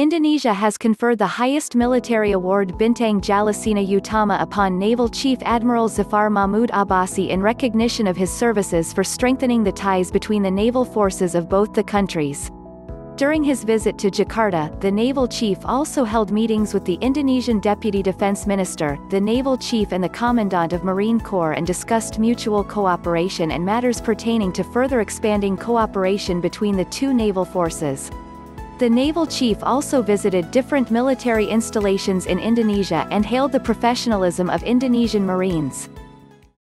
Indonesia has conferred the highest military award Bintang Jalasena Utama upon Naval Chief Admiral Zafar Mahmood Abbasi in recognition of his services for strengthening the ties between the naval forces of both the countries. During his visit to Jakarta, the naval chief also held meetings with the Indonesian Deputy Defense Minister, the naval chief and the Commandant of Marine Corps and discussed mutual cooperation and matters pertaining to further expanding cooperation between the two naval forces. The naval chief also visited different military installations in Indonesia and hailed the professionalism of Indonesian Marines.